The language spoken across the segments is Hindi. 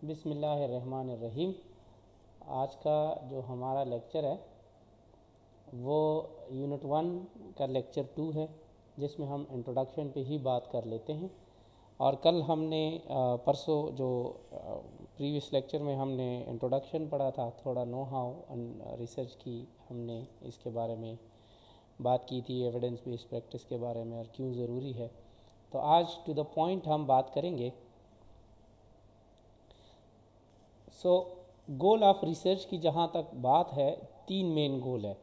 बिसमीम आज का जो हमारा लेक्चर है, वो यूनिट वन का लेक्चर टू है, जिसमें हम इंट्रोडक्शन पे ही बात कर लेते हैं। और कल हमने परसों जो प्रीवियस लेक्चर में हमने इंट्रोडक्शन पढ़ा था, थोड़ा नो हाउ रिसर्च की हमने इसके बारे में बात की थी एविडेंस बेस्ड प्रैक्टिस के बारे में, और क्यों ज़रूरी है। तो आज टू द पॉइंट हम बात करेंगे सो गोल ऑफ़ रिसर्च की जहाँ तक बात है, तीन मेन गोल है।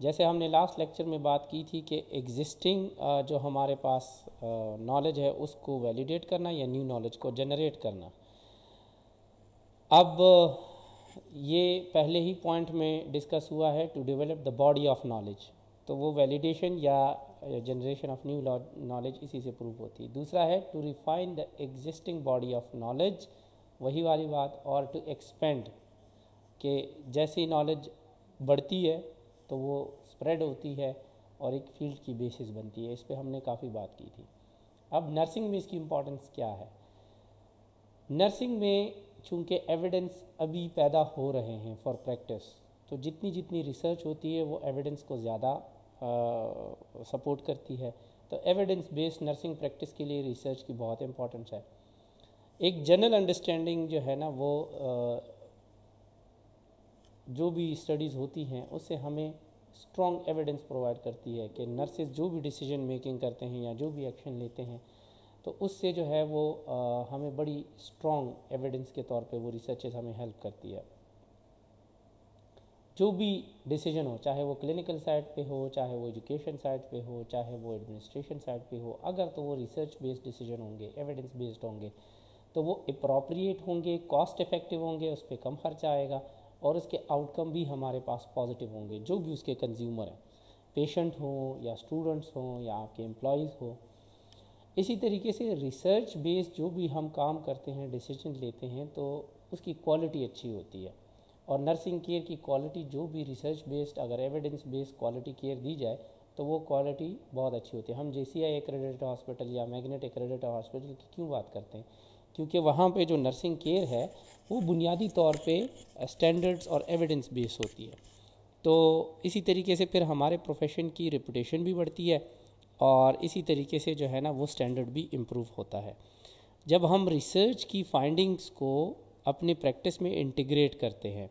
जैसे हमने लास्ट लेक्चर में बात की थी कि एग्जिस्टिंग जो हमारे पास नॉलेज है, उसको वैलिडेट करना या न्यू नॉलेज को जनरेट करना। अब, ये पहले ही पॉइंट में डिस्कस हुआ है to develop the body of knowledge तो वो वैलिडेशन या जनरेशन ऑफ़ न्यू नॉलेज इसी से प्रूव होती है। दूसरा है to refine the existing body of knowledge वही वाली बात और टू एक्सपेंड कि जैसी नॉलेज बढ़ती है तो वो स्प्रेड होती है और एक फ़ील्ड की बेसिस बनती है। इस पर हमने काफ़ी बात की थी। अब नर्सिंग में इसकी इम्पोर्टेंस क्या है? नर्सिंग में चूँकि एविडेंस अभी पैदा हो रहे हैं फॉर प्रैक्टिस तो जितनी जितनी रिसर्च होती है, वो एविडेंस को ज़्यादा सपोर्ट करती है। तो एविडेंस बेस्ड नर्सिंग प्रैक्टिस के लिए रिसर्च की बहुत इंपॉर्टेंस है। एक जनरल अंडरस्टैंडिंग जो है ना वो जो भी स्टडीज़ होती हैं उससे हमें स्ट्रॉन्ग एविडेंस प्रोवाइड करती है कि नर्सेज जो भी डिसीज़न मेकिंग करते हैं या जो भी एक्शन लेते हैं तो उससे जो है वो आ, हमें बड़ी स्ट्रॉन्ग एविडेंस के तौर पे वो रिसर्चेज हमें हेल्प करती है। जो भी डिसीज़न हो चाहे वो क्लिनिकल साइड पे हो चाहे वो एजुकेशन साइड पे हो चाहे वो एडमिनिस्ट्रेशन साइड पे हो अगर तो वो रिसर्च बेस्ड डिसीज़न होंगे एविडेंस बेस्ड होंगे तो वो अप्रोप्रिएट होंगे कॉस्ट इफ़ेक्टिव होंगे, उस पर कम खर्चा आएगा और उसके आउटकम भी हमारे पास पॉजिटिव होंगे, जो भी उसके कंज्यूमर हैं। पेशेंट हों या स्टूडेंट्स हों या आपके एम्प्लॉयज़ हो। इसी तरीके से रिसर्च बेस्ड जो भी हम काम करते हैं डिसीज़न लेते हैं तो उसकी क्वालिटी अच्छी होती है। और नर्सिंग केयर की क्वालिटी जो भी रिसर्च बेस्ड अगर एविडेंस बेस्ड क्वालिटी केयर दी जाए तो वो क्वालिटी बहुत अच्छी होती है। हम जे सी आई हॉस्पिटल या मैग्नेट एक्रेडिटेड हॉस्पिटल की क्यों बात करते हैं? क्योंकि वहाँ पे जो नर्सिंग केयर है, वो बुनियादी तौर पे स्टैंडर्ड्स और एविडेंस बेस होती है। तो इसी तरीके से फिर हमारे प्रोफेशन की रिपुटेशन भी बढ़ती है और इसी तरीके से जो है ना, वो स्टैंडर्ड भी इम्प्रूव होता है। जब हम रिसर्च की फाइंडिंग्स को अपने प्रैक्टिस में इंटीग्रेट करते हैं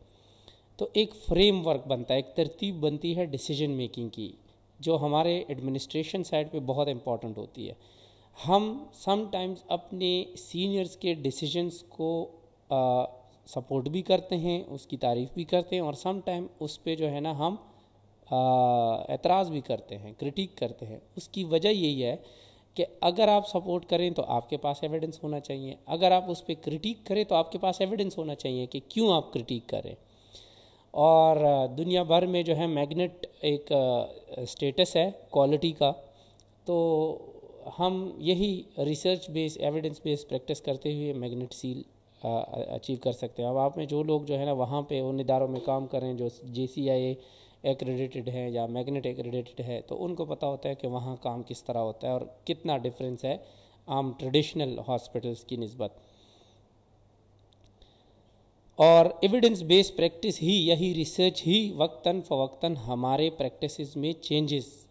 तो एक फ्रेमवर्क बनता है, एक तरतीब बनती है डिसीज़न मेकिंग की, जो हमारे एडमिनिस्ट्रेशन साइड पे बहुत इंपॉर्टेंट होती है। हम समटाइम्स अपने सीनियर्स के डिसीजंस को सपोर्ट भी करते हैं, उसकी तारीफ़ भी करते हैं और सम टाइम उस पर जो है ना हम एतराज़ भी करते हैं क्रिटिक करते हैं। उसकी वजह यही है कि अगर आप सपोर्ट करें तो आपके पास एविडेंस होना चाहिए। अगर आप उस पर क्रिटिक करें तो आपके पास एविडेंस होना चाहिए कि क्यों आप क्रिटिक करें और दुनिया भर में जो है मैग्नेट एक स्टेटस है क्वालिटी का तो हम यही research base evidence base practice करते हुए मैग्नेट सील अचीव कर सकते हैं। अब आप में जो लोग जो है ना, वहाँ पे उन इदारों में काम करें जो जे सी आई एक्रेडिटेड हैं या मैग्नेट एक्रेडिटेड है तो उनको पता होता है कि वहाँ काम किस तरह होता है और कितना डिफरेंस है आम ट्रेडिशनल हॉस्पिटल्स की नस्बत। और एविडेंस बेस्ड प्रैक्टिस ही, यही रिसर्च ही वक्ता फ़वक्ता हमारे प्रैक्टिस में चेंजेस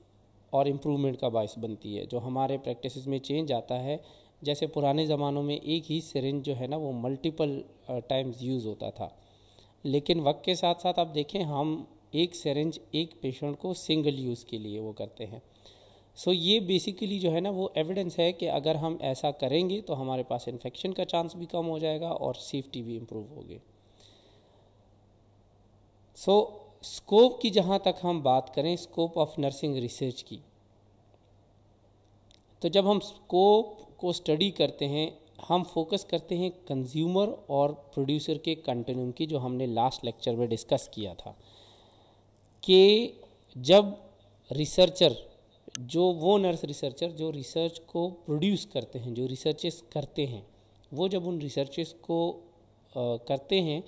और इम्प्रूवमेंट का बायस बनती है जो हमारे प्रैक्टिस में चेंज आता है। जैसे पुराने ज़मानों में एक ही सिरिंज जो है ना वो मल्टीपल टाइम्स यूज़ होता था। लेकिन वक्त के साथ साथ आप देखें हम एक सिरिंज एक पेशेंट को सिंगल यूज़ के लिए वो करते हैं। सो so, ये बेसिकली जो है ना वो एविडेंस है कि अगर हम ऐसा करेंगे तो हमारे पास इन्फेक्शन का चांस भी कम हो जाएगा और सेफ्टी भी इम्प्रूव होगी। सो so, स्कोप की जहाँ तक हम बात करें स्कोप ऑफ़ नर्सिंग रिसर्च की। तो जब हम स्कोप को स्टडी करते हैं हम फोकस करते हैं कंज्यूमर और प्रोड्यूसर के कंटिन्यूम की जो हमने लास्ट लेक्चर में डिस्कस किया था कि जब रिसर्चर जो वो नर्स रिसर्चर जो रिसर्च को प्रोड्यूस करते हैं जो रिसर्चेस करते हैं वो जब उन रिसर्चेस को आ, करते हैं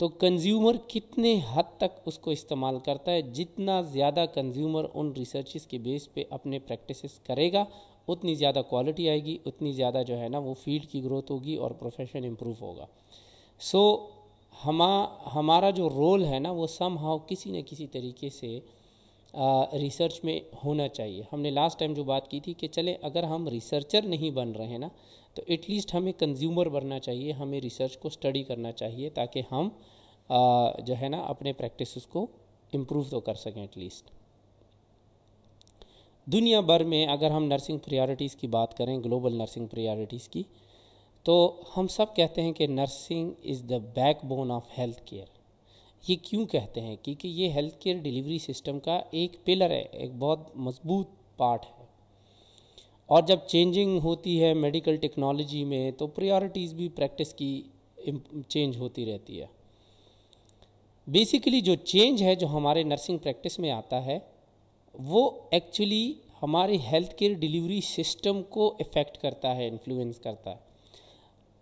तो कंज्यूमर कितने हद तक उसको इस्तेमाल करता है? जितना ज़्यादा कंज्यूमर उन रिसर्चेस के बेस पे अपने प्रैक्टिसेस करेगा उतनी ज़्यादा क्वालिटी आएगी उतनी ज़्यादा जो है ना वो फ़ील्ड की ग्रोथ होगी और प्रोफेशन इम्प्रूव होगा। सो so, हमा हमारा जो रोल है ना वो सम हाउ किसी न किसी तरीके से रिसर्च में होना चाहिए। हमने लास्ट टाइम जो बात की थी कि चले अगर हम रिसर्चर नहीं बन रहे हैं ना तो एटलीस्ट हमें कंज्यूमर बनना चाहिए, हमें रिसर्च को स्टडी करना चाहिए ताकि हम जो है ना, अपने प्रैक्टिस को इम्प्रूव तो कर सकें एटलीस्ट दुनिया भर में अगर हम नर्सिंग प्रियोरिटीज़ की बात करें ग्लोबल नर्सिंग प्रियोरिटीज़ की तो हम सब कहते हैं कि nursing is the backbone of health care ये क्यों कहते हैं? क्योंकि ये हेल्थ केयर डिलीवरी सिस्टम का एक पिलर है, एक बहुत मज़बूत पार्ट है। और जब चेंजिंग होती है मेडिकल टेक्नोलॉजी में तो प्रायोरिटीज़ भी प्रैक्टिस की चेंज होती रहती है। बेसिकली जो चेंज है, जो हमारे नर्सिंग प्रैक्टिस में आता है, वो एक्चुअली हमारे हेल्थ केयर डिलीवरी सिस्टम को इफ़ेक्ट करता है इन्फ्लुएंस करता है।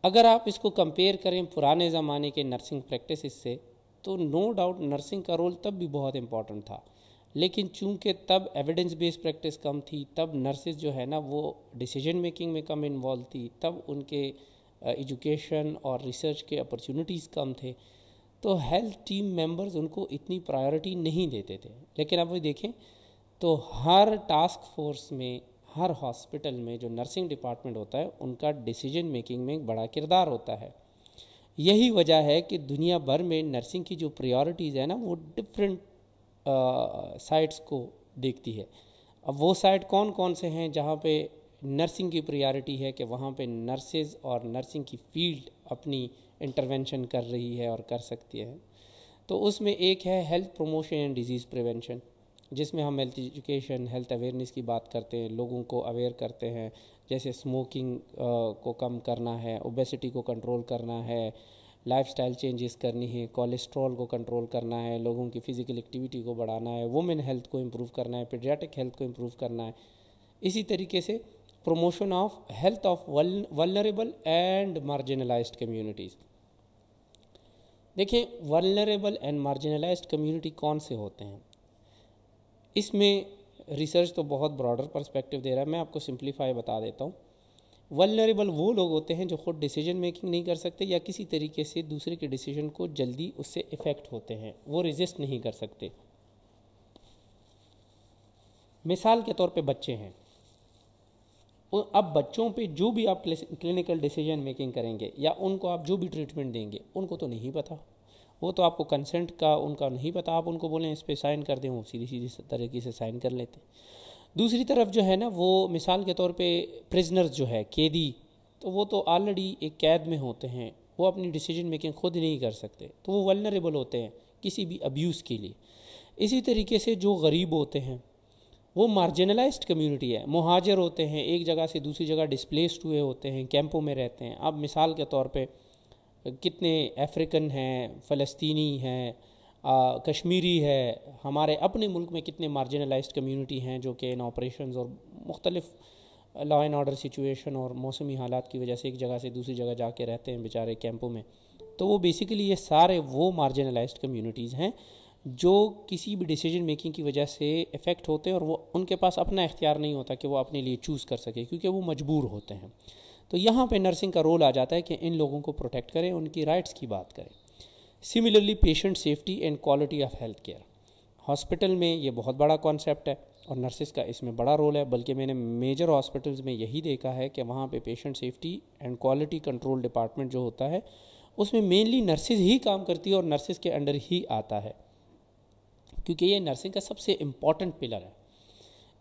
अगर आप इसको कंपेयर करें पुराने ज़माने के नर्सिंग प्रैक्टिस से तो नो डाउट नर्सिंग का रोल तब भी बहुत इंपॉर्टेंट था। लेकिन चूँकि तब एविडेंस बेस्ड प्रैक्टिस कम थी, तब नर्सेज जो है ना, वो डिसीज़न मेकिंग में कम इन्वॉल्व थी, तब उनके एजुकेशन और रिसर्च के अपॉर्चुनिटीज़ कम थे। तो हेल्थ टीम मेंबर्स उनको इतनी प्रायोरिटी नहीं देते थे। लेकिन अब देखें तो हर टास्क फोर्स में, हर हॉस्पिटल में जो नर्सिंग डिपार्टमेंट होता है, उनका डिसीज़न मेकिंग में एक बड़ा किरदार होता है। यही वजह है कि दुनिया भर में नर्सिंग की जो प्रायोरिटीज़ है ना, वो डिफरेंट साइट्स को देखती है। अब वो साइट कौन कौन से हैं जहाँ पे नर्सिंग की प्रायोरिटी है कि वहाँ पे नर्सेज और नर्सिंग की फ़ील्ड अपनी इंटरवेंशन कर रही है और कर सकती है। तो उसमें एक है health promotion and disease prevention जिसमें हम हेल्थ एजुकेशन हेल्थ अवेयरनेस की बात करते हैं, लोगों को अवेयर करते हैं। जैसे स्मोकिंग को कम करना है ओबेसिटी को कंट्रोल करना है लाइफस्टाइल चेंजेस करनी है कोलेस्ट्रॉल को कंट्रोल करना है, लोगों की फ़िज़िकल एक्टिविटी को बढ़ाना है वुमेन हेल्थ को इम्प्रूव करना है पीडियाटिक हेल्थ को इम्प्रूव करना है। इसी तरीके से promotion of health of vulnerable and marginalised communities देखिए वलनरेबल एंड मार्जिनलाइज्ड कम्युनिटी कौन से होते हैं? इसमें रिसर्च तो बहुत ब्रॉडर पर्सपेक्टिव दे रहा है, मैं आपको सिंप्लीफाई बता देता हूँ। वलनरेबल वो लोग होते हैं जो खुद डिसीज़न मेकिंग नहीं कर सकते या किसी तरीके से दूसरे के डिसीज़न को जल्दी उससे इफ़ेक्ट होते हैं। वो रेजिस्ट नहीं कर सकते। मिसाल के तौर पे बच्चे हैं। अब बच्चों पे जो भी आप क्लिनिकल डिसीज़न मेकिंग करेंगे या उनको आप जो भी ट्रीटमेंट देंगे, उनको तो नहीं पता। वो तो आपको कंसेंट का, उनका नहीं पता। आप उनको बोलें, इस पर साइन कर दें, वो सीधी सीधी तरीके से साइन कर लेते दूसरी तरफ़ जो है ना, वो मिसाल के तौर पे प्रिजनर्स जो है, कैदी तो वो तो ऑलरेडी एक कैद में होते हैं। वो अपनी डिसीज़न मेकिंग खुद नहीं कर सकते। तो वो वलनरेबल होते हैं किसी भी अब्यूज़ के लिए। इसी तरीके से जो गरीब होते हैं, वो मार्जिनलाइज्ड कम्युनिटी है। मुहाजर होते हैं, एक जगह से दूसरी जगह डिस्प्लेस्ड हुए होते हैं कैंपों में रहते हैं। अब मिसाल के तौर पे कितने अफ्रीकन हैं फ़लस्तनी हैं कश्मीरी है, हमारे अपने मुल्क में कितने मार्जिनलाइज्ड कम्युनिटी हैं जो कि इन ऑपरेशन और मुख्तलिफ़ लॉ एंड ऑर्डर सिचुएशन और मौसमी हालात की वजह से एक जगह से दूसरी जगह जाके रहते हैं बेचारे कैंपों में। तो वो बेसिकली ये सारे वो मार्जिनलाइज्ड कम्युनिटीज़ हैं जो किसी भी डिसीज़न मेकिंग की वजह से इफ़ेक्ट होते हैं और वो उनके पास अपना इख्तियार नहीं होता कि वो अपने लिए चूज़ कर सके, क्योंकि वो मजबूर होते हैं। तो यहाँ पे नर्सिंग का रोल आ जाता है कि इन लोगों को प्रोटेक्ट करें, उनकी राइट्स की बात करें। Similarly patient safety and quality of health care hospital में ये बहुत बड़ा कॉन्सेप्ट है और नर्सिस का इसमें बड़ा रोल है, बल्कि मैंने मेजर हॉस्पिटल्स में यही देखा है कि वहाँ पे patient safety and quality control department जो होता है, उसमें मेनली नर्सिस ही काम करती है और नर्सिस के अंडर ही आता है। क्योंकि ये नर्सिंग का सबसे इंपॉर्टेंट पिलर है।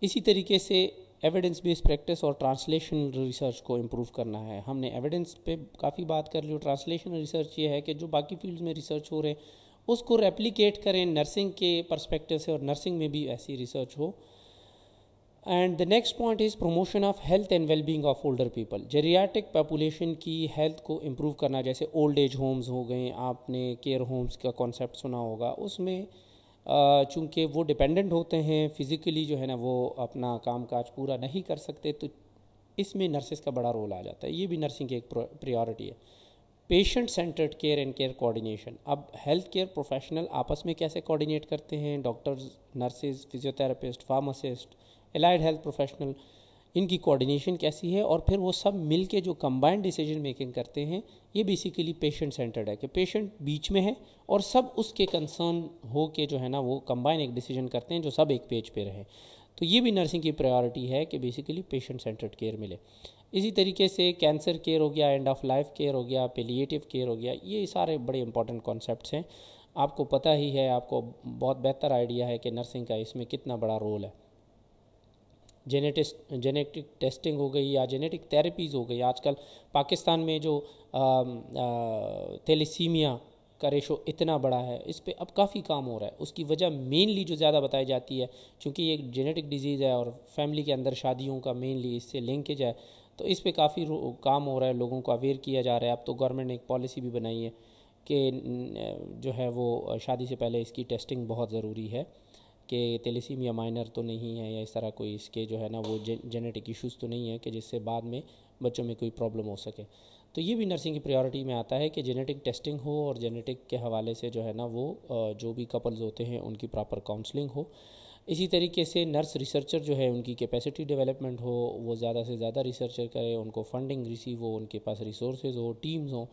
इसी तरीके से एविडेंस बेस्ड प्रैक्टिस और ट्रांसलेशन रिसर्च को इम्प्रूव करना है। हमने एविडेंस पे काफ़ी बात कर ली और ट्रांसलेशन रिसर्च ये है कि जो बाकी फील्ड्स में रिसर्च हो रहे हैं, उसको रेप्लिकेट करें नर्सिंग के परस्पेक्टिव से और नर्सिंग में भी ऐसी रिसर्च हो। And the next point is promotion of health and wellbeing of older people geriatric population की हेल्थ को इम्प्रूव करना, जैसे ओल्ड एज होम्स हो गए, आपने केयर होम्स का कॉन्सेप्ट सुना होगा, उसमें चूँकि वो डिपेंडेंट होते हैं फिज़िकली जो है ना वो अपना काम काज पूरा नहीं कर सकते तो इसमें नर्सेज का बड़ा रोल आ जाता है। ये भी नर्सिंग की एक प्रायोरिटी है। Patient centred care and care coordination अब हेल्थ केयर प्रोफेशनल आपस में कैसे कोऑर्डिनेट करते हैं? Doctors nurses physiotherapist pharmacist allied health professional इनकी कोऑर्डिनेशन कैसी है और फिर वो सब मिल के जो कंबाइंड डिसीज़न मेकिंग करते हैं, ये बेसिकली पेशेंट सेंटर्ड है कि पेशेंट बीच में है और सब उसके कंसर्न हो के जो है ना वो कंबाइन एक डिसीज़न करते हैं जो सब एक पेज पे रहे। तो ये भी नर्सिंग की प्रायोरिटी है कि बेसिकली पेशेंट सेंटर्ड केयर मिले। इसी तरीके से कैंसर केयर हो गया एंड ऑफ़ लाइफ केयर हो गया पेलिएटिव केयर हो गया, ये सारे बड़े इंपॉर्टेंट कॉन्सेप्ट हैं। आपको पता ही है, आपको बहुत बेहतर आइडिया है कि नर्सिंग का इसमें कितना बड़ा रोल है। जेनेटिक जेनेटिक टेस्टिंग हो गई या जेनेटिक थेरेपीज़ हो गई। आजकल पाकिस्तान में जो तेलीसीमिया का रेशो इतना बड़ा है, इस पर अब काफ़ी काम हो रहा है। उसकी वजह मेनली जो ज़्यादा बताई जाती है क्योंकि ये जेनेटिक डिज़ीज़ है और फैमिली के अंदर शादियों का मेनली इससे लिंकेज है तो इस पर काफ़ी काम हो रहा है, लोगों को अवेयर किया जा रहा है। अब तो गवर्नमेंट ने एक पॉलिसी भी बनाई है कि जो है वो शादी से पहले इसकी टेस्टिंग बहुत ज़रूरी है। कि तेलीसीमिया माइनर तो नहीं है या इस तरह कोई इसके जो है ना वो जेनेटिक इश्यूज़ तो नहीं है कि जिससे बाद में बच्चों में कोई प्रॉब्लम हो सके। तो ये भी नर्सिंग की प्रायोरिटी में आता है कि जेनेटिक टेस्टिंग हो और जेनेटिक के हवाले से जो है ना वो जो भी कपल्स होते हैं उनकी प्रॉपर काउंसलिंग हो। इसी तरीके से नर्स रिसर्चर जो है उनकी कैपेसिटी डेवलपमेंट हो, वो ज़्यादा से ज़्यादा रिसर्चर करे, उनको फंडिंग रिसीव हो, उनके पास रिसोर्स हो टीम्स हो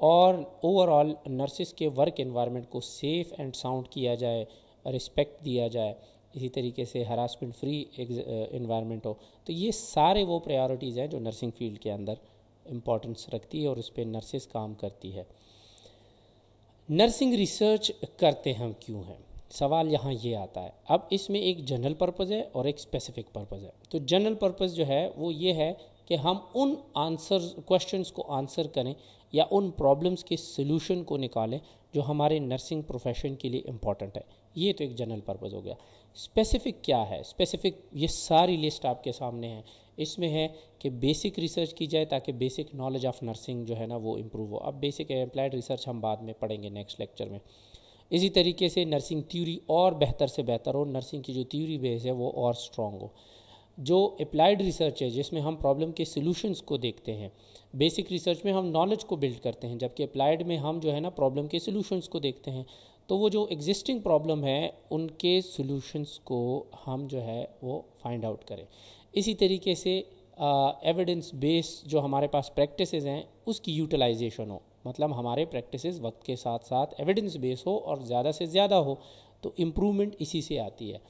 और ओवरऑल नर्सिस के वर्क इन्वायरमेंट को सेफ़ एंड साउंड किया जाए। रिस्पेक्ट दिया जाए, इसी तरीके से हरासमेंट फ्री इन्वायरमेंट हो। तो ये सारे वो प्रायोरिटीज़ हैं जो नर्सिंग फ़ील्ड के अंदर इम्पोर्टेंस रखती है और उस पर नर्सेस काम करती है। नर्सिंग रिसर्च करते हम क्यों हैं? सवाल यहाँ ये आता है। अब इसमें एक जनरल पर्पज़ है और एक स्पेसिफिक पर्पज़ है। तो जनरल पर्पज़ जो है, वो ये है कि हम उन आंसर क्वेश्चंस को आंसर करें या उन प्रॉब्लम्स के सलूशन को निकालें जो हमारे नर्सिंग प्रोफेशन के लिए इंपॉर्टेंट है। ये तो एक जनरल पर्पज़ हो गया। स्पेसिफ़िक क्या है? स्पेसिफ़िक ये सारी लिस्ट आपके सामने है। इसमें है कि बेसिक रिसर्च की जाए ताकि बेसिक नॉलेज ऑफ़ नर्सिंग जो है ना वो इम्प्रूव हो। अब बेसिक एम्प्लाइड रिसर्च हम बाद में पढ़ेंगे नेक्स्ट लेक्चर में। इसी तरीके से नर्सिंग थ्योरी और बेहतर से बेहतर हो। नर्सिंग की जो थ्योरी बेस है वो और स्ट्रॉन्ग हो। जो अप्लाइड रिसर्च है, जिसमें हम प्रॉब्लम के सोल्यूशंस को देखते हैं। बेसिक रिसर्च में हम नॉलेज को बिल्ड करते हैं, जबकि अप्लाइड में हम जो है ना प्रॉब्लम के सोल्यूशंस को देखते हैं। तो वो जो एग्जिस्टिंग प्रॉब्लम है, उनके सोल्यूशंस को हम जो है, वो फाइंड आउट करें। इसी तरीके से एविडेंस बेस जो हमारे पास प्रैक्टिस हैं, उसकी यूटिलाइजेशन हो। मतलब हमारे प्रैक्टिस वक्त के साथ साथ एविडेंस बेस हो और ज़्यादा से ज़्यादा हो तो इम्प्रूवमेंट इसी से आती है।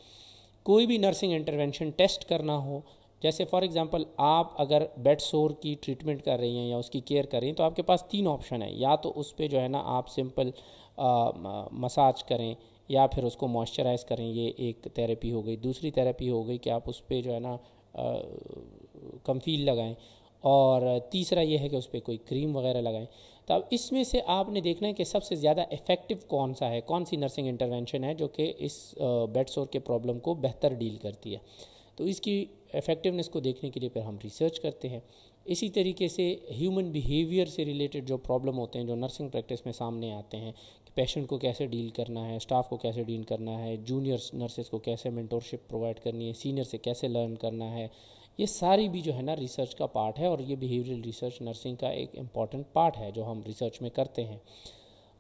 कोई भी नर्सिंग इंटरवेंशन टेस्ट करना हो, जैसे फॉर एग्जांपल आप अगर बेड सोर की ट्रीटमेंट कर रही हैं या उसकी केयर कर रही हैं तो आपके पास तीन ऑप्शन है। या तो उस पर जो है ना, आप सिंपल मसाज करें या फिर उसको मॉइस्चराइज़ करें, ये एक थेरेपी हो गई। दूसरी थेरेपी हो गई कि आप उस पर जो है ना कमफील लगाएँ। और तीसरा ये है कि उस पर कोई क्रीम वगैरह लगाएँ। तो अब इसमें से आपने देखना है कि सबसे ज़्यादा इफ़ेक्टिव कौन सा है, कौन सी नर्सिंग इंटरवेंशन है जो कि इस बेड सोर के प्रॉब्लम को बेहतर डील करती है। तो इसकी इफ़ेक्टिवनेस को देखने के लिए फिर हम रिसर्च करते हैं। इसी तरीके से ह्यूमन बिहेवियर से रिलेटेड जो प्रॉब्लम होते हैं, जो नर्सिंग प्रैक्टिस में सामने आते हैं पेशेंट को कैसे डील करना है स्टाफ को कैसे डील करना है जूनियर नर्सेज को कैसे मेंटोरशिप प्रोवाइड करनी है सीनियर से कैसे लर्न करना है ये सारी भी जो है ना रिसर्च का पार्ट है और ये बिहेवियरल रिसर्च नर्सिंग का एक इंपॉर्टेंट पार्ट है जो हम रिसर्च में करते हैं।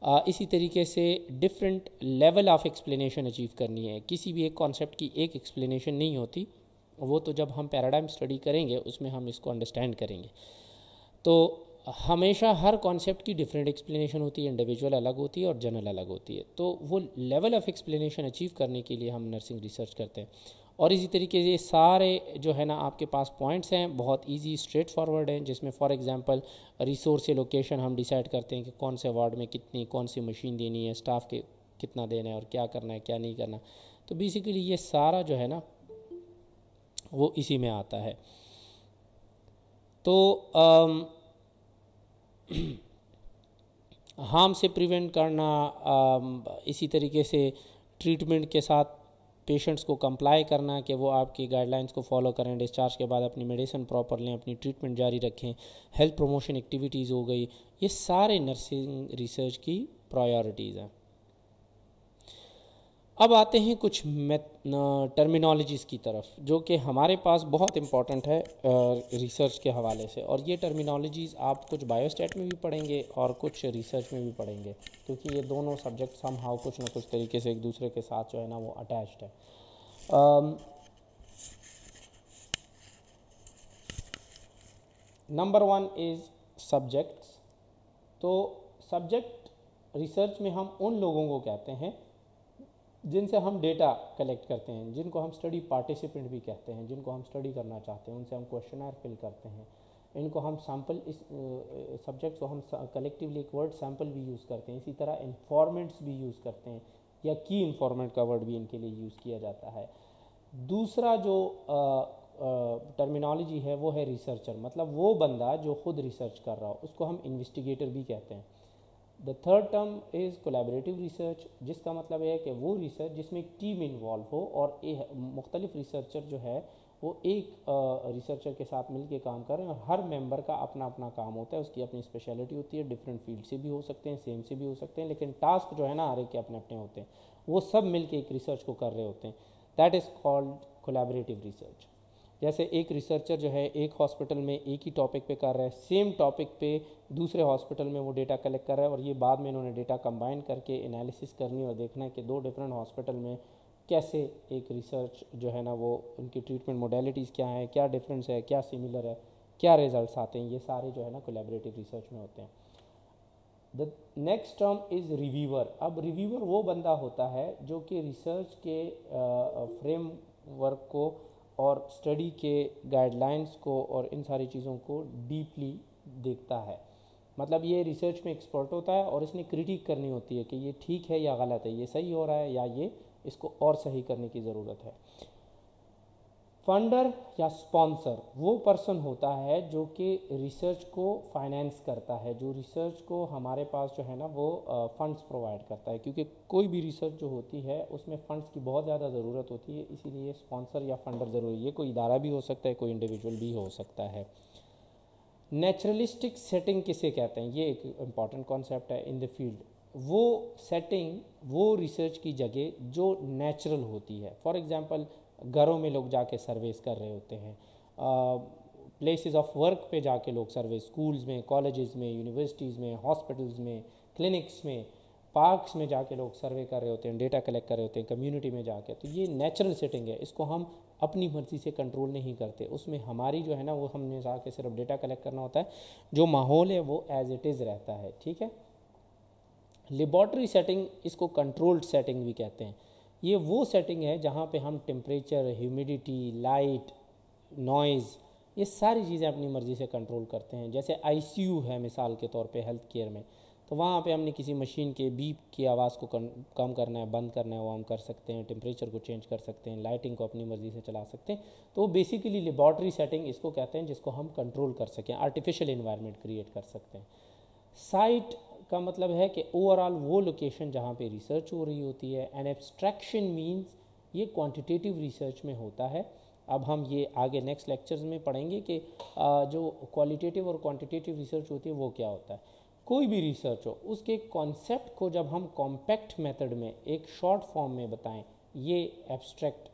आ, इसी तरीके से different level of explanation achieve करनी है। किसी भी एक कॉन्सेप्ट की एक एक्सप्लेनेशन नहीं होती वो तो जब हम पैराडाइम स्टडी करेंगे उसमें हम इसको अंडरस्टैंड करेंगे। तो हमेशा हर कॉन्सेप्ट की डिफरेंट एक्सप्लेनेशन होती है इंडिविजुअल अलग होती है और जनरल अलग होती है। तो वो लेवल ऑफ़ एक्सप्लेनेशन अचीव करने के लिए हम नर्सिंग रिसर्च करते हैं। और इसी तरीके से सारे जो है ना, आपके पास पॉइंट्स हैं, बहुत इजी स्ट्रेट फॉरवर्ड हैं, जिसमें फॉर एग्जांपल रिसोर्स लोकेशन हम डिसाइड करते हैं कि कौन से वार्ड में कितनी, कौन सी मशीन देनी है स्टाफ के कितना देना है और क्या करना है, क्या नहीं करना तो बेसिकली ये सारा जो है ना, वो इसी में आता है। तो हार्म से प्रिवेंट करना इसी तरीके से ट्रीटमेंट के साथ पेशेंट्स को कंप्लाई करना कि वो आपकी गाइडलाइंस को फॉलो करें डिस्चार्ज के बाद अपनी मेडिसिन प्रॉपर लें, अपनी ट्रीटमेंट जारी रखें हेल्थ प्रमोशन एक्टिविटीज़ हो गई, ये सारे नर्सिंग रिसर्च की प्रायोरिटीज़ हैं। अब आते हैं कुछ टर्मिनोलॉजीज़ की तरफ़, जो कि हमारे पास बहुत इंपॉर्टेंट है रिसर्च के हवाले से। और ये टर्मिनोलॉजीज़ आप कुछ बायोस्टेट में भी पढ़ेंगे और कुछ रिसर्च में भी पढ़ेंगे, क्योंकि ये दोनों सब्जेक्ट हम हाउ कुछ ना कुछ तरीके से एक दूसरे के साथ जो है ना वो अटैच्ड है। नंबर वन इज़ सब्जेक्ट्स तो सब्जेक्ट रिसर्च में हम उन लोगों को कहते हैं जिनसे हम डेटा कलेक्ट करते हैं, जिनको हम स्टडी पार्टिसिपेंट भी कहते हैं, जिनको हम स्टडी करना चाहते हैं, उनसे हम क्वेश्चन फिल करते हैं। इनको हम सैंपल इस सब्जेक्ट को हम कलेक्टिवली एक वर्ड सैंपल भी यूज़ करते हैं। इसी तरह इन्फॉर्मेंट्स भी यूज़ करते हैं, या की इन्फॉर्मेंट का वर्ड भी इनके लिए यूज़ किया जाता है। दूसरा जो टर्मिनोलॉजी है, वो है रिसर्चर मतलब वो बंदा जो खुद रिसर्च कर रहा हो, उसको हम इन्वेस्टिगेटर भी कहते हैं। The third term is collaborative research जिसका मतलब है कि वो रिसर्च जिसमें एक टीम इन्वॉल्व हो और मुख्तलिफ़ रिसर्चर जो है, वो एक रिसर्चर के साथ मिल के काम कर रहे हैं और हर मेंबर का अपना अपना काम होता है। उसकी अपनी स्पेशलिटी होती है डिफरेंट फ़ील्ड से भी हो सकते हैं सेम से भी हो सकते हैं, लेकिन टास्क जो है ना, हर एक के अपने अपने होते हैं। वो सब मिल के एक रिसर्च को कर रहे होते हैं। That is called collaborative research जैसे एक रिसर्चर जो है एक हॉस्पिटल में एक ही टॉपिक पे कर रहा है सेम टॉपिक पे दूसरे हॉस्पिटल में वो डेटा कलेक्ट कर रहा है और ये बाद में इन्होंने डेटा कंबाइन करके एनालिसिस करनी और देखना है कि दो डिफरेंट हॉस्पिटल में कैसे एक रिसर्च जो है ना वो उनकी ट्रीटमेंट मोडेलिटीज़ क्या है, क्या डिफरेंस है, क्या सिमिलर है, क्या रिज़ल्ट आते हैं, ये सारे जो है ना कोलेबरेटिव रिसर्च में होते हैं। The next term is reviewer अब रिव्यूवर वो बंदा होता है जो कि रिसर्च के फ्रेमवर्क को और स्टडी के गाइडलाइंस को और इन सारी चीज़ों को डीपली देखता है। मतलब ये रिसर्च में एक्सपर्ट होता है और इसने क्रिटिक करनी होती है कि ये ठीक है या गलत है, ये सही हो रहा है या ये इसको और सही करने की ज़रूरत है। फंडर या स्पॉन्सर, वो पर्सन होता है जो कि रिसर्च को फाइनेंस करता है, जो रिसर्च को हमारे पास जो है ना, वो फंड्स प्रोवाइड करता है। क्योंकि कोई भी रिसर्च जो होती है, उसमें फंड्स की बहुत ज़्यादा ज़रूरत होती है, इसीलिए स्पॉन्सर या फंडर ज़रूरी है। कोई इदारा भी हो सकता है, कोई इंडिविजुअल भी हो सकता है। नेचुरलिस्टिक सेटिंग किसे कहते हैं? ये एक इंपॉर्टेंट कॉन्सेप्ट है इन द फ़ील्ड। वो सेटिंग, वो रिसर्च की जगह जो नेचुरल होती है। फॉर एग्ज़ाम्पल घरों में लोग जाके सर्वेस कर रहे होते हैं। प्लेसेस ऑफ़ वर्क पे जाके लोग सर्वे स्कूल्स में कॉलेजेस में यूनिवर्सिटीज़ में हॉस्पिटल्स में क्लिनिक्स में पार्क्स में जाके लोग सर्वे कर रहे होते हैं डेटा कलेक्ट कर रहे होते हैं कम्युनिटी में जाके। तो ये नेचुरल सेटिंग है, इसको हम अपनी मर्ज़ी से कंट्रोल नहीं करते। उसमें हमारी जो है ना, वो हमने जाके सिर्फ़ डेटा कलेक्ट करना होता है। जो माहौल है, वो एज इट इज़ रहता है, ठीक है? लेबॉर्ट्री सेटिंग इसको कंट्रोल्ड सेटिंग भी कहते हैं। ये वो सेटिंग है जहाँ पे हम टेम्परेचर ह्यूमिडिटी लाइट नॉइज़ ये सारी चीज़ें अपनी मर्ज़ी से कंट्रोल करते हैं। जैसे आईसीयू है मिसाल के तौर पे हेल्थ केयर में तो वहाँ पे हमने किसी मशीन के बीप की आवाज़ को कम करना है, बंद करना है, वो हम कर सकते हैं टेम्परेचर को चेंज कर सकते हैं लाइटिंग को अपनी मर्ज़ी से चला सकते हैं। तो बेसिकली लेबॉर्ट्री सेटिंग इसको कहते हैं जिसको हम कंट्रोल कर सकें आर्टिफिशियल इन्वायरमेंट क्रिएट कर सकते हैं। साइट का मतलब है कि ओवरऑल वो लोकेशन जहाँ पे रिसर्च हो रही होती है एंड एब्स्ट्रैक्शन मींस ये क्वांटिटेटिव रिसर्च में होता है। अब हम ये आगे नेक्स्ट लेक्चर्स में पढ़ेंगे कि जो क्वालिटेटिव और क्वांटिटेटिव रिसर्च होती है वो क्या होता है। कोई भी रिसर्च हो, उसके कॉन्सेप्ट को जब हम कॉम्पैक्ट मेथड में, एक शॉर्ट फॉर्म में बताएँ, ये एब्स्ट्रैक्ट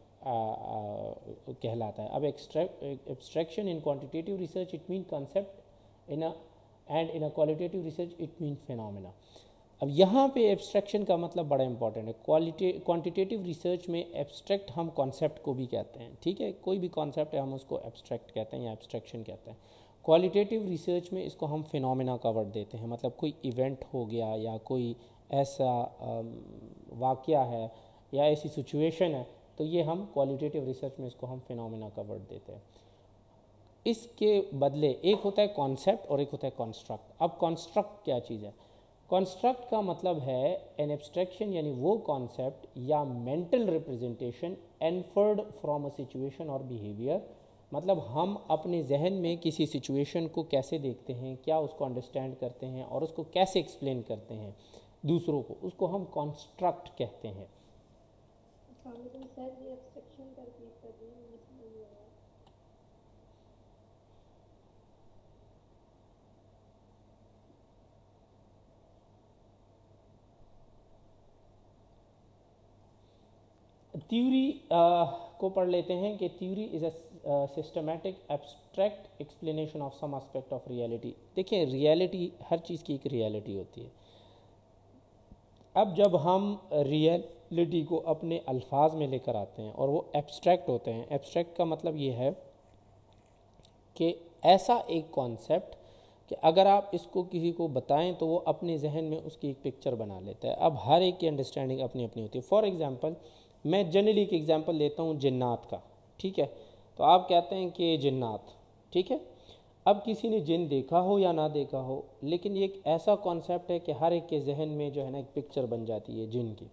कहलाता है। अब abstraction in quantitative research it mean concept in a and in a qualitative research it mean phenomena अब यहाँ पे एब्स्ट्रैक्शन का मतलब बड़ा इंपॉर्टेंट है। क्वालिटी क्वांटिटेटिव रिसर्च में एब्स्ट्रैक्ट हम कॉन्सेप्ट को भी कहते हैं। ठीक है? कोई भी कॉन्सेप्ट है, हम उसको एब्स्ट्रैक्ट कहते हैं या एब्स्ट्रैक्शन कहते हैं। क्वालिटेटिव रिसर्च में इसको हम फिनोमिना का वर्ड देते हैं। मतलब कोई इवेंट हो गया या कोई ऐसा वाक़ है या ऐसी सिचुएशन है तो ये हम क्वालिटेटिव रिसर्च में इसको हम फिनोमिना का वर्ड देते हैं। इसके बदले एक होता है कॉन्सेप्ट और एक होता है कॉन्स्ट्रक्ट अब कॉन्स्ट्रक्ट क्या चीज़ है? कॉन्स्ट्रक्ट का मतलब है एन एब्स्ट्रैक्शन यानी वो कॉन्सेप्ट या mental representation inferred from a situation और बिहेवियर मतलब हम अपने जहन में किसी सिचुएशन को कैसे देखते हैं, क्या उसको अंडरस्टैंड करते हैं और उसको कैसे एक्सप्लेन करते हैं दूसरों को, उसको हम कॉन्स्ट्रक्ट कहते हैं। थ्यूरी को पढ़ लेते हैं कि theory is a systematic abstract explanation of some aspect of reality देखिए रियलिटी हर चीज़ की एक रियलिटी होती है। अब जब हम रियलिटी को अपने अल्फाज में लेकर आते हैं और वो एब्स्ट्रैक्ट होते हैं एब्स्ट्रैक्ट का मतलब ये है कि ऐसा एक कॉन्सेप्ट कि अगर आप इसको किसी को बताएँ तो वो अपने जहन में उसकी एक पिक्चर बना लेता है। अब हर एक की अंडरस्टैंडिंग अपनी अपनी होती है। फॉर एग्ज़ाम्पल मैं जनरली एक एग्ज़ाम्पल लेता हूँ जिन्नात का ठीक है? तो आप कहते हैं कि जिन्नात ठीक है? अब किसी ने जिन देखा हो या ना देखा हो लेकिन ये एक ऐसा कॉन्सेप्ट है कि हर एक के जहन में जो है ना एक पिक्चर बन जाती है जिन की।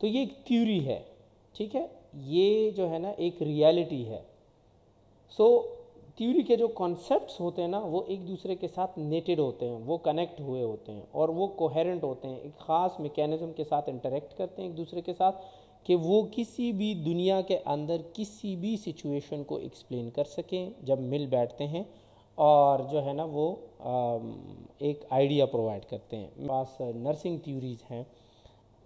तो ये एक थ्योरी है ठीक है? ये जो है ना एक रियलिटी है। सो so, थ्योरी के जो कॉन्सेप्ट्स होते हैं ना वो एक दूसरे के साथ नेटेड होते हैं वो कनेक्ट हुए होते हैं और वो कोहेरेंट होते हैं एक ख़ास मैकेनिज्म के साथ इंटरेक्ट करते हैं एक दूसरे के साथ। कि वो किसी भी दुनिया के अंदर किसी भी सिचुएशन को एक्सप्लेन कर सकें जब मिल बैठते हैं और जो है ना वो एक आइडिया प्रोवाइड करते हैं। पास नर्सिंग थ्यूरीज हैं,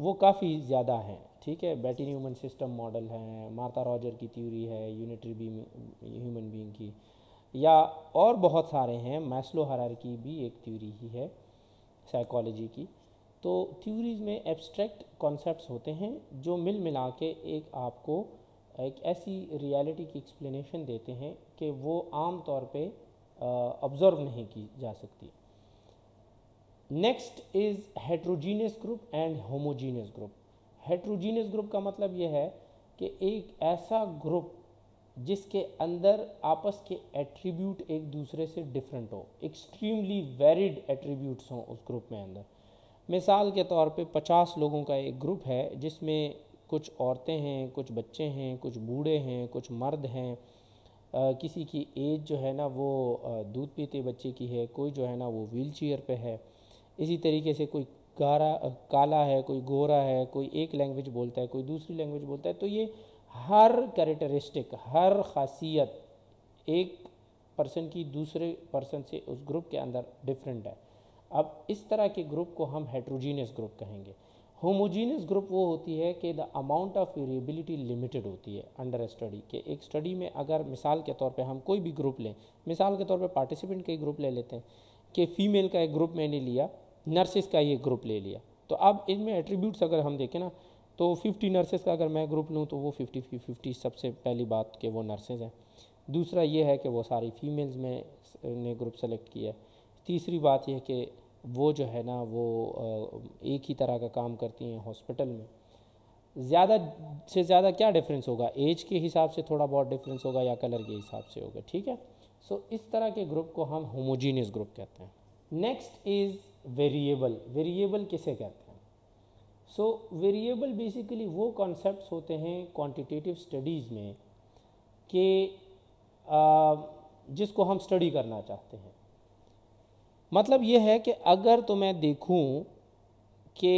वो काफ़ी ज़्यादा हैं, ठीक है? बेटी ह्यूमन सिस्टम मॉडल है मार्ता रॉजर की थ्योरी है यूनिटरी बी ह्यूमन बीइंग की, या और बहुत सारे हैं। मैस्लो हरार की भी एक थ्योरी ही है साइकोलॉजी की। तो थ्योरीज में एब्स्ट्रैक्ट कॉन्सेप्ट्स होते हैं, जो मिल मिला के एक आपको एक ऐसी रियलिटी की एक्सप्लेनेशन देते हैं कि वो आम तौर पे ऑब्ज़र्व नहीं की जा सकती। Next is heterogeneous group and homogeneous group heterogeneous group का मतलब ये है कि एक ऐसा ग्रुप जिसके अंदर आपस के एट्रीब्यूट एक दूसरे से डिफरेंट हो एक्सट्रीमली वेरिड एट्रीब्यूट्स हों उस ग्रुप में अंदर। मिसाल के तौर पे 50 लोगों का एक ग्रुप है, जिसमें कुछ औरतें हैं, कुछ बच्चे हैं, कुछ बूढ़े हैं, कुछ मर्द हैं। किसी की एज जो है ना वो दूध पीते बच्चे की है, कोई जो है ना वो व्हील चेयर पर है। इसी तरीके से कोई गारा काला है, कोई गोरा है, कोई एक लैंग्वेज बोलता है, कोई दूसरी लैंग्वेज बोलता है तो ये हर करेक्टरिस्टिक, हर खासियत एक पर्सन की दूसरे पर्सन से उस ग्रुप के अंदर डिफरेंट है। अब इस तरह के ग्रुप को हम हेट्रोजीनियस ग्रुप कहेंगे। होमोजीनियस ग्रुप वो होती है कि the amount of variability limited होती है अंडर स्टडी के। एक स्टडी में अगर मिसाल के तौर पे हम कोई भी ग्रुप लें, मिसाल के तौर पे पार्टिसिपेंट का एक ग्रुप ले लेते हैं कि फ़ीमेल का एक ग्रुप मैंने लिया नर्सिस का ये ग्रुप ले लिया। तो अब इनमें एट्रीब्यूट्स अगर हम देखें ना तो 50 नर्सेज़ का अगर मैं ग्रुप लूँ तो वो 50 50 सबसे पहली बात कि वो नर्सेज़ हैं। दूसरा ये है कि वो सारी फीमेल्स में ने ग्रुप सेलेक्ट किया तीसरी बात यह कि वो जो है ना वो एक ही तरह का काम करती हैं हॉस्पिटल में। ज़्यादा से ज़्यादा क्या डिफरेंस होगा? एज के हिसाब से थोड़ा बहुत डिफरेंस होगा या कलर के हिसाब से होगा ठीक है? सो so, इस तरह के ग्रुप को हम होमोजीनियस ग्रुप कहते हैं। नेक्स्ट इज़ वेरिएबल वेरिएबल किसे कहते हैं? सो वेरिएबल बेसिकली वो कॉन्सेप्ट होते हैं क्वान्टिटेटिव स्टडीज़ में कि जिसको हम स्टडी करना चाहते हैं। मतलब ये है कि अगर तो मैं देखूँ कि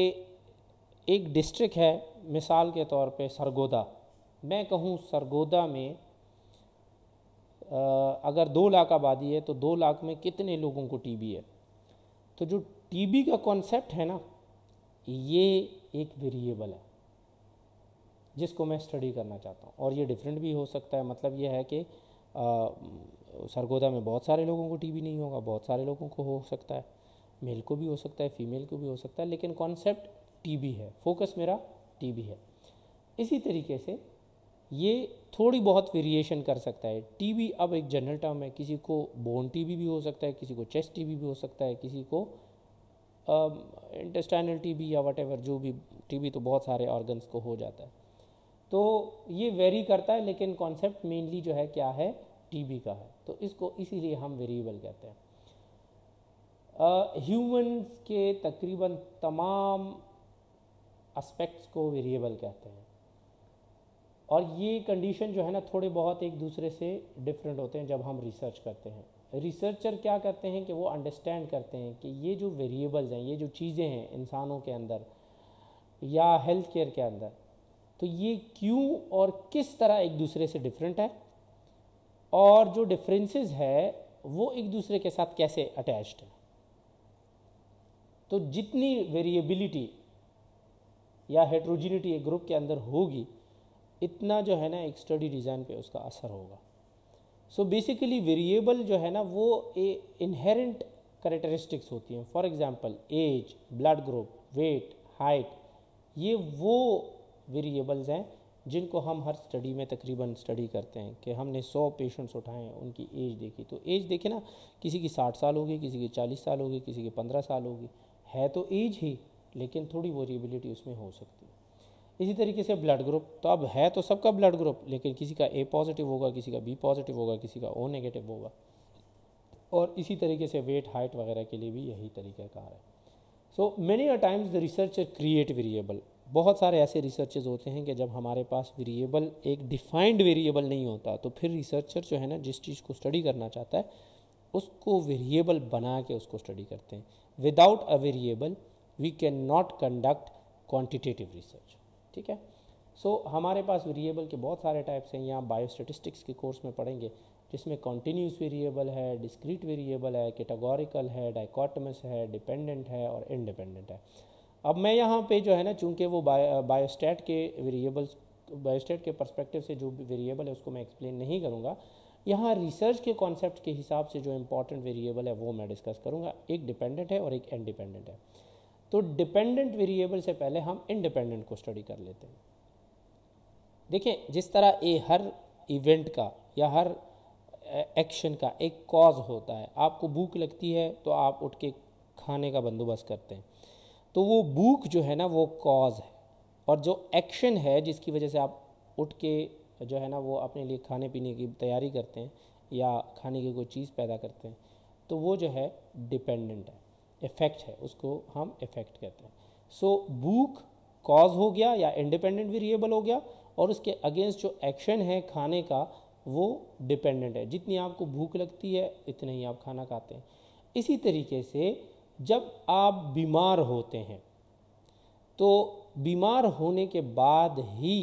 एक डिस्ट्रिक्ट है, मिसाल के तौर पे सरगोदा। मैं कहूँ सरगोदा में अगर दो लाख आबादी है तो दो लाख में कितने लोगों को टीबी है? तो जो टीबी का कॉन्सेप्ट है ना, ये एक वेरिएबल है, जिसको मैं स्टडी करना चाहता हूँ। और ये डिफरेंट भी हो सकता है। मतलब ये है कि सरगोदा में बहुत सारे लोगों को टीबी नहीं होगा, बहुत सारे लोगों को हो सकता है। मेल को भी हो सकता है फीमेल को भी हो सकता है, लेकिन कॉन्सेप्ट टीबी है। फोकस मेरा टीबी है। इसी तरीके से ये थोड़ी बहुत वेरिएशन कर सकता है। टीबी अब एक जनरल टर्म है। किसी को बोन टीबी भी हो सकता है, किसी को चेस्ट टीबी भी हो सकता है, किसी को इंटेस्टाइनल टीबी या वट जो भी टीबी तो बहुत सारे ऑर्गन्स को हो जाता है। तो ये वेरी करता है, लेकिन कॉन्सेप्ट मेनली जो है, क्या है? टीबी का है। तो इसको इसीलिए हम वेरिएबल कहते हैं। ह्यूमंस uh, के तकरीबन तमाम एस्पेक्ट्स को वेरिएबल कहते हैं। और ये कंडीशन जो है ना थोड़े बहुत एक दूसरे से डिफरेंट होते हैं जब हम रिसर्च करते हैं। रिसर्चर क्या करते हैं कि वो अंडरस्टैंड करते हैं कि ये जो वेरिएबल्स हैं ये जो चीज़ें हैं इंसानों के अंदर या हेल्थ केयर के अंदर तो ये क्यों और किस तरह एक दूसरे से डिफरेंट है? और जो डिफरेंसेस है, वो एक दूसरे के साथ कैसे अटैच्ड है? तो जितनी वेरिएबिलिटी या हेट्रोजिनिटी एक ग्रुप के अंदर होगी, इतना जो है ना एक स्टडी डिज़ाइन पे उसका असर होगा। सो बेसिकली वेरिएबल जो है ना, वो ए इनहेरेंट करेक्टरिस्टिक्स होती हैं। For example age blood group weight height ये वो वेरिएबल्स हैं जिनको हम हर स्टडी में तकरीबन स्टडी करते हैं कि हमने सौ पेशेंट्स उठाए हैं, उनकी एज देखी। तो एज देखे ना, किसी की साठ साल होगी, किसी की चालीस साल होगी, किसी की पंद्रह साल होगी। है तो एज ही, लेकिन थोड़ी वेरिएबिलिटी उसमें हो सकती है। इसी तरीके से ब्लड ग्रुप तो अब है तो सबका ब्लड ग्रुप लेकिन किसी का ए पॉजिटिव होगा, किसी का बी पॉजिटिव होगा, किसी का ओ नेगेटिव होगा। और इसी तरीके से वेट हाइट वगैरह के लिए भी यही तरीका कार है। So many a times the researcher create variable बहुत सारे ऐसे रिसर्चेज होते हैं कि जब हमारे पास वेरिएबल एक डिफाइंड वेरिएबल नहीं होता तो फिर रिसर्चर जो है ना जिस चीज़ को स्टडी करना चाहता है उसको वेरिएबल बना के उसको स्टडी करते हैं। Without a variable we can not conduct quantitative research ठीक है? सो so, हमारे पास वेरिएबल के बहुत सारे टाइप्स हैं यहाँ बायोस्टेटिस्टिक्स के कोर्स में पढ़ेंगे जिसमें कॉन्टीन्यूस वेरिएबल है डिस्क्रीट वेरिएबल है कैटेगोरिकल है डाइकोटमस है डिपेंडेंट है और इंडिपेंडेंट है। अब मैं यहाँ पे जो है ना, चूँकि वो बायोस्टैट के वेरिएबल्स बायोस्टैट के परस्पेक्टिव से जो वेरिएबल है, उसको मैं एक्सप्लेन नहीं करूँगा। यहाँ रिसर्च के कॉन्सेप्ट के हिसाब से जो इंपॉर्टेंट वेरिएबल है, वो मैं डिस्कस करूँगा। एक डिपेंडेंट है और एक इनडिपेंडेंट है। तो डिपेंडेंट वेरिएबल से पहले हम इनडिपेंडेंट को स्टडी कर लेते हैं। देखें जिस तरह ए हर इवेंट का या हर एक्शन का एक कॉज होता है, आपको भूख लगती है तो आप उठ के खाने का बंदोबस्त करते हैं। तो वो भूख जो है ना, वो कॉज है। और जो एक्शन है, जिसकी वजह से आप उठ के जो है ना, वो अपने लिए खाने पीने की तैयारी करते हैं या खाने की कोई चीज़ पैदा करते हैं तो वो जो है डिपेंडेंट है। इफ़ेक्ट है, उसको हम इफ़ेक्ट कहते हैं। सो भूख कॉज हो गया या इंडिपेंडेंट वेरिएबल हो गया और उसके अगेंस्ट जो एक्शन है खाने का, वो डिपेंडेंट है। जितनी आपको भूख लगती है, इतने ही आप खाना खाते हैं। इसी तरीके से जब आप बीमार होते हैं तो बीमार होने के बाद ही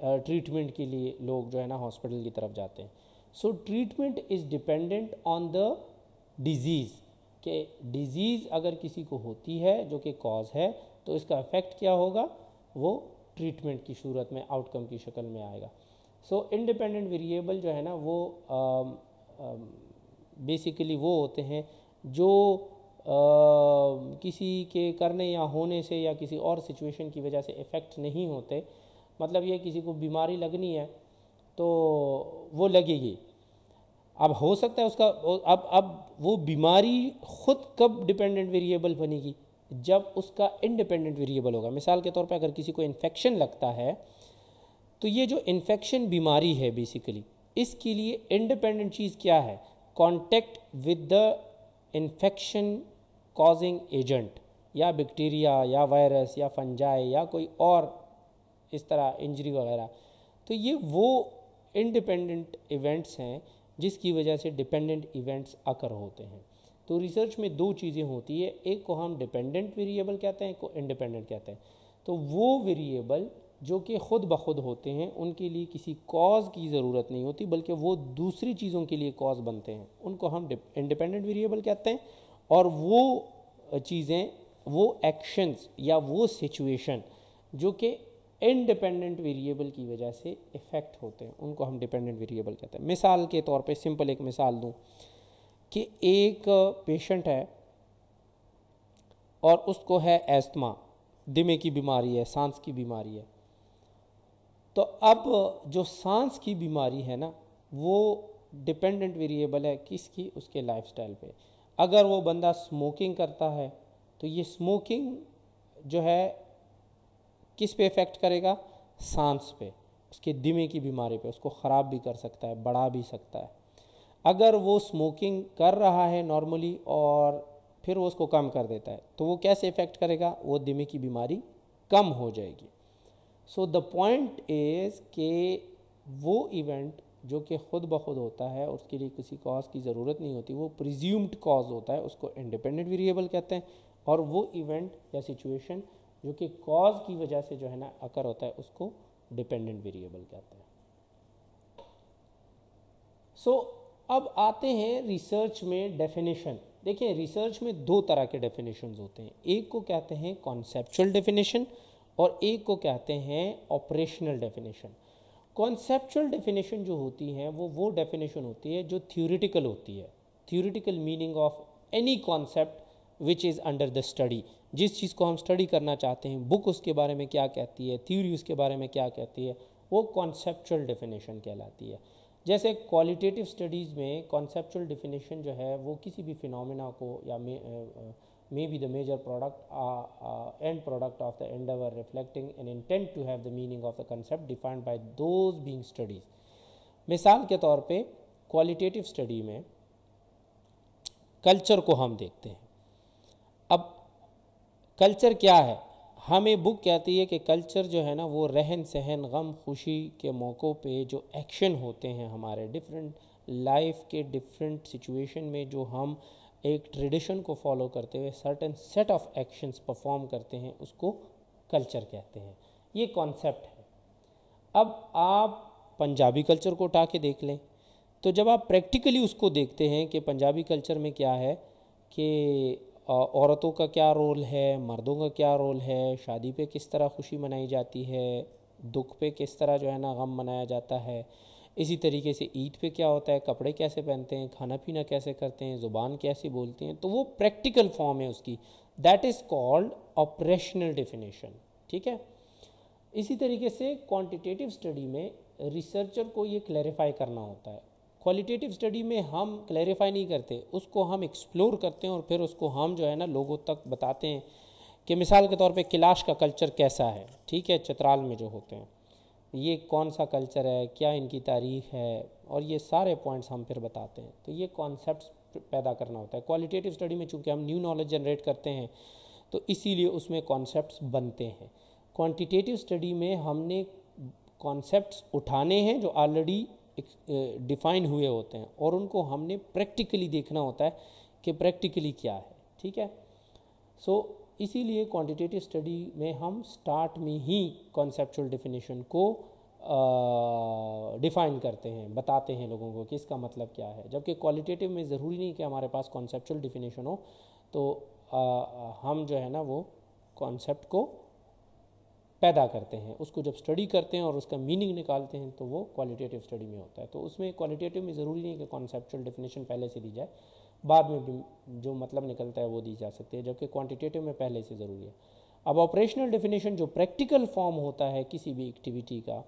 ट्रीटमेंट के लिए लोग जो है ना हॉस्पिटल की तरफ़ जाते हैं। So treatment is dependent on the disease कि डिज़ीज़ अगर किसी को होती है, जो कि कॉज है तो इसका इफ़ेक्ट क्या होगा? वो ट्रीटमेंट की सूरत में आउटकम की शक्ल में आएगा। सो इंडिपेंडेंट वेरिएबल जो है ना, वो बेसिकली वो होते हैं, जो किसी के करने या होने से या किसी और सिचुएशन की वजह से इफ़ेक्ट नहीं होते। मतलब ये किसी को बीमारी लगनी है तो वो लगेगी। अब हो सकता है उसका, अब अब वो बीमारी ख़ुद कब डिपेंडेंट वेरिएबल बनेगी? जब उसका इंडिपेंडेंट वेरिएबल होगा। मिसाल के तौर पर अगर किसी को इन्फेक्शन लगता है तो ये जो इन्फेक्शन बीमारी है बेसिकली इसके लिए इंडिपेंडेंट चीज़ क्या है? Contact with the infection causing agent या बैक्टीरिया या वायरस या फंजाई या कोई और इस तरह इंजरी वगैरह। तो ये वो इंडिपेंडेंट इवेंट्स हैं जिसकी वजह से डिपेंडेंट इवेंट्स अकर होते हैं। तो रिसर्च में दो चीज़ें होती है। एक को हम डिपेंडेंट वेरिएबल कहते हैं, एक को इंडिपेंडेंट कहते हैं। तो वो वेरिएबल जो कि ख़ुद ब खुद होते हैं, उनके लिए किसी कॉज की ज़रूरत नहीं होती, बल्कि वो दूसरी चीज़ों के लिए कॉज बनते हैं। उनको हम इंडिपेंडेंट वेरिएबल कहते हैं। और वो चीज़ें, वो एक्शंस या वो सिचुएशन जो कि इंडिपेंडेंट वेरिएबल की वजह से इफ़ेक्ट होते हैं, उनको हम डिपेंडेंट वेरिएबल कहते हैं। मिसाल के तौर पे सिंपल एक मिसाल दूँ कि एक पेशेंट है और उसको है एस्थमा दिमे की बीमारी है, सांस की बीमारी है। तो अब, जो सांस की बीमारी है ना, वो डिपेंडेंट वेरिएबल है किसकी? उसके लाइफस्टाइल पे। अगर वो बंदा स्मोकिंग करता है तो ये स्मोकिंग जो है किस पे इफ़ेक्ट करेगा? सांस पे। उसके दिमे की बीमारी पे। उसको ख़राब भी कर सकता है, बढ़ा भी सकता है। अगर वो स्मोकिंग कर रहा है नॉर्मली और फिर वो उसको कम कर देता है तो वो कैसे इफ़ेक्ट करेगा? वो दिमे की बीमारी कम हो जाएगी। सो द पॉइंट इज़ कि वो इवेंट जो कि ख़ुद ब खुद होता है उसके लिए किसी कॉज की ज़रूरत नहीं होती वो प्रिज्यूम्ड कॉज होता है उसको इंडिपेंडेंट वेरिएबल कहते हैं और वो इवेंट या सिचुएशन जो कि कॉज की वजह से जो है ना अकर होता है उसको डिपेंडेंट वेरिएबल कहते हैं। सो so, अब आते हैं रिसर्च में डेफिनेशन देखिए रिसर्च में दो तरह के डेफिनेशन होते हैं। एक को कहते हैं कॉन्सेप्चुअल डेफिनेशन और एक को कहते हैं ऑपरेशनल डेफिनेशन कॉन्सेप्चुअल डेफिनेशन जो होती हैं, वो वो डेफिनेशन होती है जो थ्योरेटिकल होती है। Theoretical meaning of any concept which is under the study जिस चीज़ को हम स्टडी करना चाहते हैं बुक उसके बारे में क्या कहती है थ्योरी उसके बारे में क्या कहती है, वो कॉन्सेप्चुअल डेफिनेशन कहलाती है। जैसे क्वालिटेटिव स्टडीज़ में कॉन्सेप्चुअल डेफिनेशन जो है, वो किसी भी फिनोमिना को या may maybe the major product and product of the endeavour reflecting an intent to have the meaning of the concept defined by those being studies मिसाल के तौर पे क्वालिटेटिव स्टडी में कल्चर को हम देखते हैं। अब कल्चर क्या है? हमें बुक कहती है कि कल्चर जो है ना, वो रहन सहन, गम, खुशी के मौक़ों पे जो एक्शन होते हैं हमारे डिफरेंट लाइफ के डिफरेंट सिचुएशन में जो हम एक ट्रेडिशन को फॉलो करते हुए certain set of actions perform करते हैं, उसको कल्चर कहते हैं। ये कॉन्सेप्ट है। अब आप पंजाबी कल्चर को उठा के देख लें। तो जब आप प्रैक्टिकली उसको देखते हैं कि पंजाबी कल्चर में क्या है, कि औरतों का क्या रोल है, मर्दों का क्या रोल है, शादी पे किस तरह खुशी मनाई जाती है, दुख पे किस तरह जो है ना गम मनाया जाता है इसी तरीके से ईद पे क्या होता है, कपड़े कैसे पहनते हैं, खाना पीना कैसे करते हैं, ज़ुबान कैसे बोलते हैं तो वो प्रैक्टिकल फॉर्म है उसकी। That is called operational definition ठीक है? इसी तरीके से क्वांटिटेटिव स्टडी में रिसर्चर को ये क्लैरिफाई करना होता है। क्वालिटेटिव स्टडी में हम क्लैरिफाई नहीं करते, उसको हम एक्सप्लोर करते हैं और फिर उसको हम जो है ना लोगों तक बताते हैं कि मिसाल के तौर पे किलाश का कल्चर कैसा है, ठीक है? चित्राल में जो होते हैं। ये कौन सा कल्चर है क्या इनकी तारीख है और ये सारे पॉइंट्स हम फिर बताते हैं। तो ये कॉन्सेप्ट पैदा करना होता है। क्वालिटेटिव स्टडी में चूँकि हम न्यू नॉलेज जनरेट करते हैं तो इसीलिए उसमें कॉन्सेप्ट बनते हैं। क्वान्टिटेटिव स्टडी में हमने कॉन्सेप्ट्स उठाने हैं जो ऑलरेडी डिफ़ाइन हुए होते हैं और उनको हमने प्रैक्टिकली देखना होता है कि प्रैक्टिकली क्या है। ठीक है? सो so, इसीलिए क्वांटिटेटिव स्टडी में हम स्टार्ट में ही कॉन्सेप्चुअल डेफिनेशन को डिफ़ाइन करते हैं बताते हैं लोगों को कि इसका मतलब क्या है। जबकि क्वालिटेटिव में ज़रूरी नहीं कि हमारे पास कॉन्सेप्चुअल डिफिनेशन हो तो आ, हम जो है ना वो कॉन्सेप्ट को पैदा करते हैं। उसको जब स्टडी करते हैं और उसका मीनिंग निकालते हैं तो वो क्वालिटेटिव स्टडी में होता है। तो उसमें क्वालिटेटिव में ज़रूरी नहीं कि कॉन्सेप्चुअल डेफिनेशन पहले से दी जाए। बाद में भी जो मतलब निकलता है वो दी जा सकती है, जबकि क्वांटिटेटिव में पहले से ज़रूरी है। अब ऑपरेशनल डेफिनेशन जो प्रैक्टिकल फॉर्म होता है किसी भी एक्टिविटी का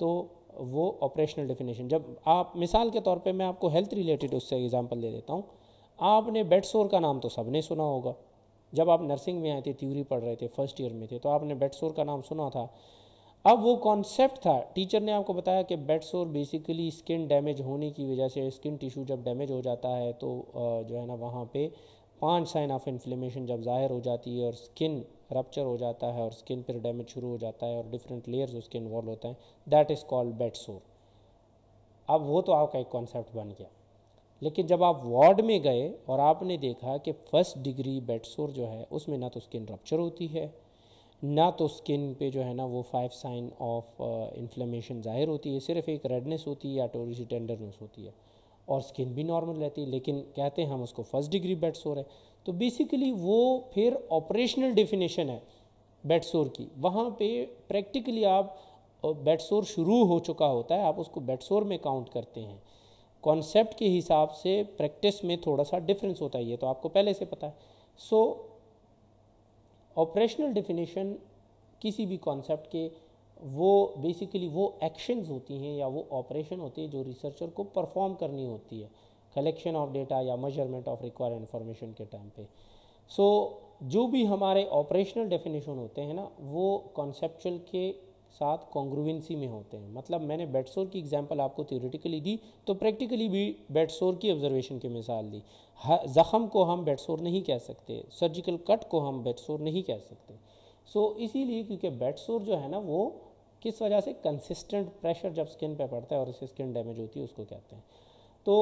तो वो ऑपरेशनल डेफिनेशन जब आप, मिसाल के तौर पे मैं आपको हेल्थ रिलेटेड उससे एग्जांपल दे देता हूँ। आपने बेड सोर का नाम तो सबने सुना होगा। जब आप नर्सिंग में आए थे थ्योरी पढ़ रहे थे फ़र्स्ट ईयर में थे तो आपने बेड सोर का नाम सुना था। अब वो कॉन्सेप्ट था। टीचर ने आपको बताया कि बेड सोर बेसिकली स्किन डैमेज होने की वजह से स्किन टिश्यू जब डैमेज हो जाता है तो जो है ना, वहाँ पे पाँच साइन ऑफ़ इन्फ्लेमेशन जब ज़ाहिर हो जाती है और स्किन रप्चर हो जाता है और स्किन पर डैमेज शुरू हो जाता है और डिफरेंट लेयर्स उसके इन्वॉल्व होते हैं। दैट इज़ कॉल्ड बेड सोर अब वो तो आपका एक कॉन्सेप्ट बन गया। लेकिन जब आप वार्ड में गए और आपने देखा कि फ़र्स्ट डिग्री बेड सोर जो है, उसमें ना तो स्किन रप्चर होती है ना तो स्किन पे जो है ना वो फाइव साइन ऑफ़ इन्फ्लेमेशन ज़ाहिर होती है सिर्फ़ एक रेडनेस होती है या टोरी सी टेंडरनेस होती है। और स्किन भी नॉर्मल रहती है लेकिन कहते हैं हम उसको फ़र्स्ट डिग्री बेड सोर है। तो बेसिकली वो फिर ऑपरेशनल डेफिनेशन है बेड सोर की। वहाँ पे प्रैक्टिकली आप बेड uh, शुरू हो चुका होता है आप उसको बेड सोर में काउंट करते हैं। कॉन्सेप्ट के हिसाब से प्रैक्टिस में थोड़ा सा डिफरेंस होता है ये तो आपको पहले से पता है। सो so, ऑपरेशनल डेफिनेशन किसी भी कॉन्सेप्ट के वो बेसिकली वो एक्शंस होती हैं या वो ऑपरेशन होती है जो रिसर्चर को परफॉर्म करनी होती है कलेक्शन ऑफ़ डेटा या मेज़रमेंट ऑफ़ रिक्वायर इन्फॉर्मेशन के टाइम पे। सो so, जो भी हमारे ऑपरेशनल डेफिनेशन होते हैं ना वो कॉन्सेप्चुअल के साथ कॉन्ग्रुवेंसी में होते हैं। मतलब मैंने बेटसोर की एग्जांपल आपको थियोरेटिकली दी तो प्रैक्टिकली भी बेटसोर की ऑब्जर्वेशन की मिसाल दी। ज़ख़म को हम बेटसोर नहीं कह सकते सर्जिकल कट को हम बेटसोर नहीं कह सकते। सो so, इसीलिए क्योंकि बेटसोर जो है ना वो किस वजह से कंसिस्टेंट प्रेशर जब स्किन पर पड़ता है और उससे स्किन डैमेज होती है उसको कहते हैं। तो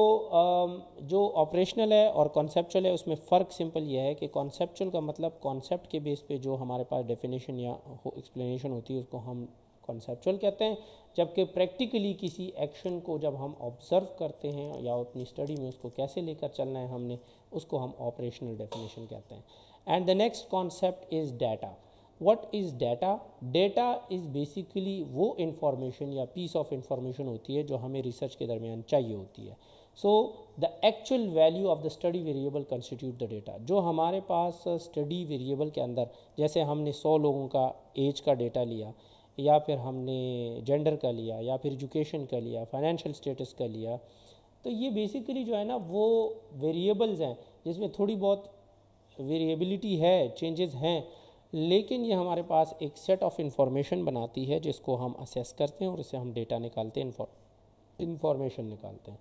जो ऑपरेशनल है और कॉन्सेप्चुअल है, उसमें फ़र्क सिंपल ये है कि कॉन्सेप्चुअल का मतलब कॉन्सेप्ट के बेस पे जो हमारे पास डेफिनेशन या एक्सप्लेनेशन होती है, उसको हम कॉन्सेप्चुअल कहते हैं। जबकि प्रैक्टिकली किसी एक्शन को जब हम ऑब्ज़र्व करते हैं या अपनी स्टडी में उसको कैसे लेकर चलना है हमने, उसको हम ऑपरेशनल डेफिनेशन कहते हैं। And the next concept is data what is data data is basically वो इन्फॉर्मेशन या पीस ऑफ़ इंफॉर्मेशन होती है जो हमें रिसर्च के दरमियान चाहिए होती है। So the actual value of the study variable constitute the data जो हमारे पास स्टडी वेरिएबल के अंदर, जैसे हमने सौ लोगों का एज का डेटा लिया, या फिर हमने जेंडर का लिया, या फिर एजुकेशन का लिया फाइनेंशियल स्टेटस का लिया तो ये बेसिकली जो है ना, वो वेरिएबल्स हैं, जिसमें थोड़ी बहुत वेरिएबिलिटी है चेंजेस हैं लेकिन ये हमारे पास एक सेट ऑफ़ इंफॉर्मेशन बनाती है जिसको हम असेस करते हैं और इससे हम डेटा निकालते हैं इंफॉर्मेशन निकालते हैं।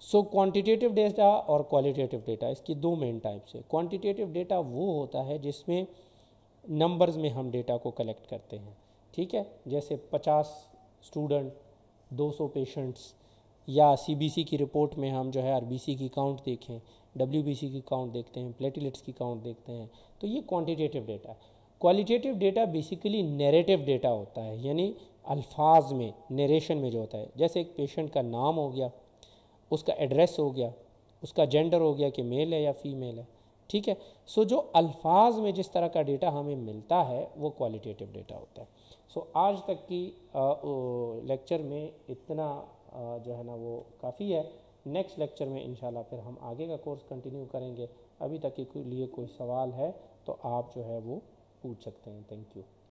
सो क्वांटिटेटिव डेटा और क्वालिटेटिव डेटा इसकी दो मेन टाइप्स है। क्वांटिटेटिव डेटा वो होता है जिसमें नंबर्स में हम डेटा को कलेक्ट करते हैं। ठीक है? जैसे 50 स्टूडेंट 200 पेशेंट्स या सीबीसी की रिपोर्ट में हम जो है आरबीसी की काउंट देखें डब्ल्यूबीसी की काउंट देखते हैं प्लेटिलेट्स की काउंट देखते हैं। तो ये क्वांटिटेटिव डेटा है। Qualitative data basically narrative data होता है यानी अल्फाज में नरेशन में जो होता है। जैसे एक पेशेंट का नाम हो गया उसका एड्रेस हो गया उसका जेंडर हो गया कि मेल है या फीमेल है ठीक है? सो जो अल्फाज में जिस तरह का डेटा हमें मिलता है वो क्वालिटेटिव डेटा होता है। सो आज तक की लेक्चर में इतना आ, जो है ना वो काफ़ी है। नेक्स्ट लेक्चर में इंशाल्लाह फिर हम आगे का कोर्स कंटिन्यू करेंगे। अभी तक के लिए कोई सवाल है तो आप जो है वो पूछ सकते हैं थैंक यू